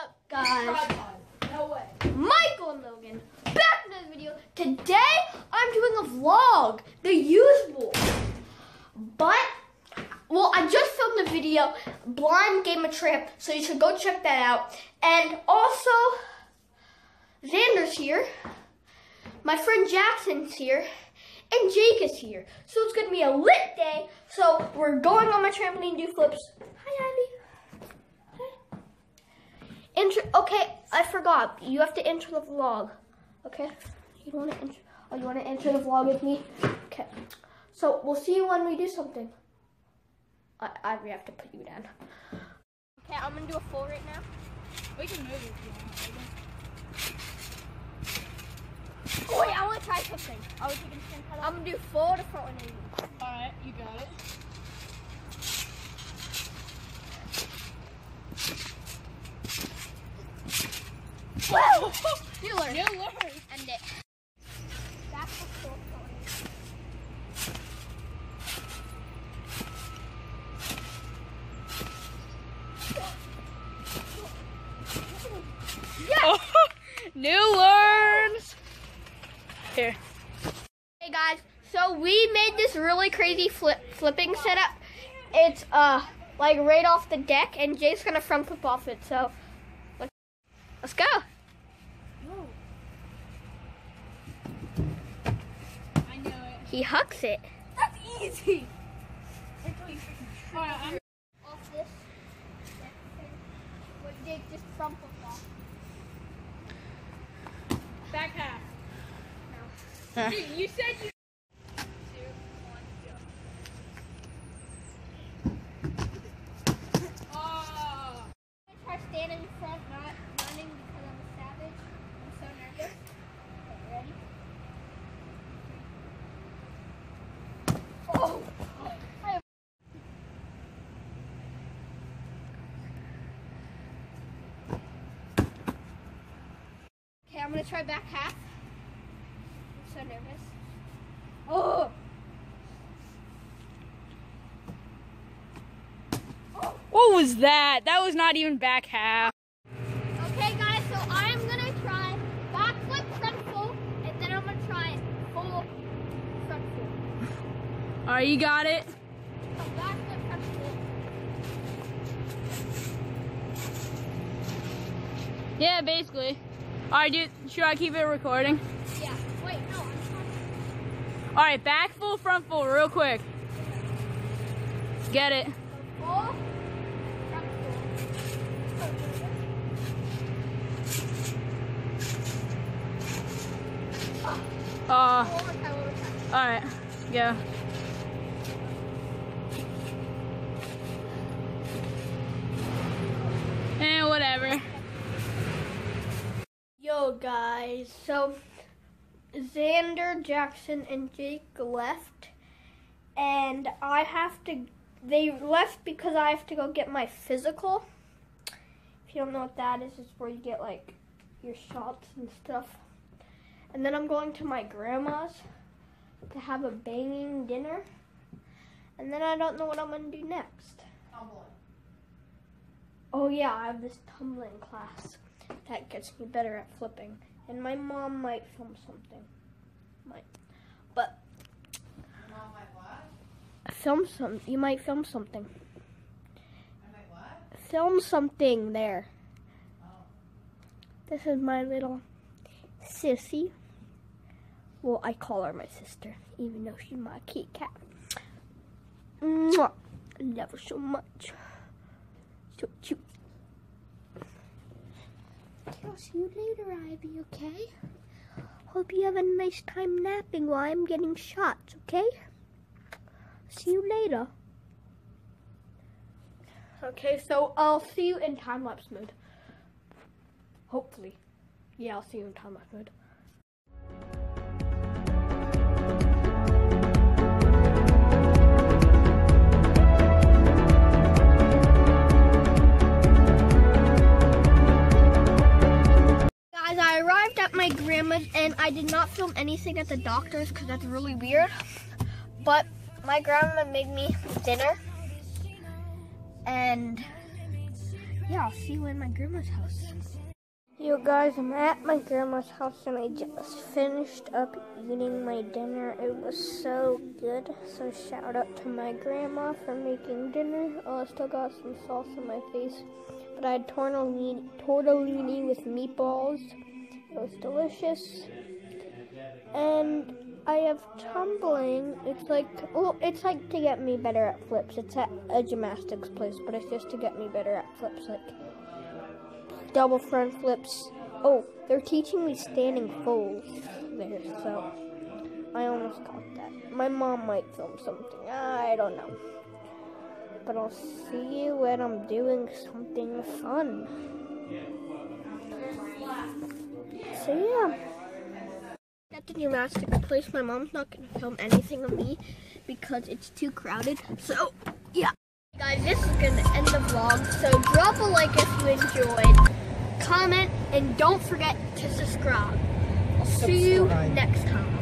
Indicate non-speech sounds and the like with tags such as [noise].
up, guys? No way. Michael and Logan, back in this video. Today, I'm doing a vlog, the usual. But, well, I just filmed a video, Blind Game of Trip, so you should go check that out. And also, Xander's here, my friend Jackson's here, and Jake is here. So it's gonna be a lit day. So we're going on my trampoline, do flips. Hi, Ivy. Hi. Intro. Okay, I forgot. You have to enter the vlog. Okay. You want to enter? Oh, you want to enter the vlog with me? Okay. So we'll see you when we do something. I, I we have to put you down. Okay, I'm gonna do a full right now. We can move if you want. Oh wait, I want to try something. I was taking I'm gonna do four to front 180. Alright, you got it. Whoa! [laughs] you learn. You learn. End it. That's the full Yeah. New learns. Here. Hey guys, so we made this really crazy flip flipping setup. It's uh like right off the deck, and Jake's gonna front flip off it. So let's, let's go. I know it. He hucks it. That's easy. Alright, I'm Off this. What Jake just front off. back half. No. Dude, you said you. Oh. I'm gonna try standing in front, not running because I'm a savage. I'm so nervous. Okay, ready? Oh! I am- Okay, I'm gonna try back half. I'm so nervous. Oh! What was that? That was not even back half. Okay, guys, so I'm gonna try backflip front full, and then I'm gonna try full front full. Alright, you got it. So backflip front full. Yeah, basically. Alright, dude, should I keep it recording? Yeah. Wait, no, Alright, back full, front full, real quick. Get it. full front Uh, full. One more time, one more time. alright, go. And whatever. Guys. So, Xander, Jackson, and Jake left, and I have to. They left because I have to go get my physical. If you don't know what that is, it's where you get like your shots and stuff. And then I'm going to my grandma's to have a banging dinner. And then I don't know what I'm gonna do next. Oh yeah, I have this tumbling class that gets me better at flipping. And my mom might film something. Might. But film some you might film something. Film something there. This is my little sissy. Well, I call her my sister, even though she's my kitty cat. Mwah. Love her so much. So cute. See you later, Ivy, okay? Hope you have a nice time napping while I'm getting shots, okay? See you later. Okay, so I'll see you in time lapse mode. Hopefully. Yeah, I'll see you in time lapse mode. Arrived at my grandma's and I did not film anything at the doctor's because that's really weird. But my grandma made me dinner and yeah, I'll see you in my grandma's house. You guys, I'm at my grandma's house and I just finished up eating my dinner. It was so good. So shout out to my grandma for making dinner. Oh, I still got some sauce on my face. But I had tortellini, tortellini with meatballs. It was delicious. And I have tumbling. It's like, well, it's like to get me better at flips. It's at a gymnastics place, but it's just to get me better at flips. Like, double front flips. Oh, they're teaching me standing fulls there, so I almost got that. My mom might film something. I don't know. But I'll see you when I'm doing something fun. So yeah. At the gymnastics place, my mom's not gonna film anything of me because it's too crowded. So yeah. Guys, this is gonna end the vlog. So drop a like if you enjoyed comment, and don't forget to subscribe. I'll see you next time.